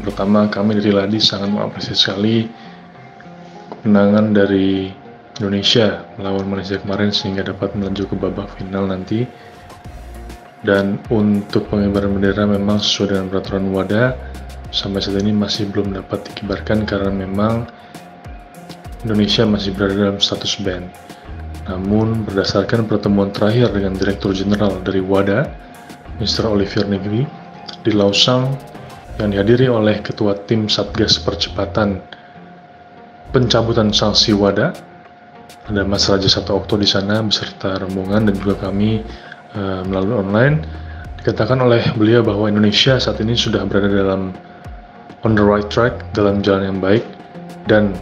Pertama kami dari Ladi sangat mengapresiasi sekali kemenangan dari Indonesia melawan Malaysia kemarin sehingga dapat melaju ke babak final nanti. Dan untuk pengibaran bendera memang sesuai dengan peraturan WADA sampai saat ini masih belum dapat dikibarkan karena memang Indonesia masih berada dalam status ban. Namun berdasarkan pertemuan terakhir dengan Direktur Jenderal dari WADA, Mr. Olivier Negri, di Lausanne yang dihadiri oleh Ketua Tim Satgas Percepatan Pencabutan Sanksi WADA, ada Mas Raja Okto di sana beserta rombongan dan juga kami e, melalui online. Dikatakan oleh beliau bahwa Indonesia saat ini sudah berada dalam on the right track, dalam jalan yang baik, dan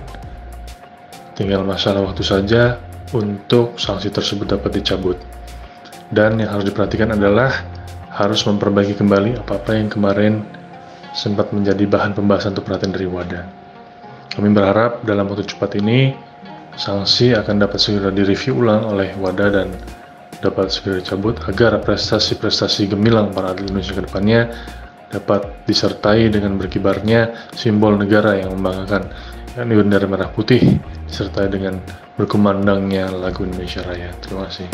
tinggal masalah waktu saja untuk sanksi tersebut dapat dicabut. Dan yang harus diperhatikan adalah harus memperbaiki kembali apa-apa yang kemarin sempat menjadi bahan pembahasan untuk perhatian dari WADA. Kami berharap dalam waktu cepat ini sanksi akan dapat segera direview ulang oleh WADA dan dapat segera dicabut agar prestasi-prestasi gemilang para atlet Indonesia ke depannya dapat disertai dengan berkibarnya simbol negara yang membanggakan yakni bendera merah putih disertai dengan berkumandangnya lagu Indonesia Raya. Terima kasih.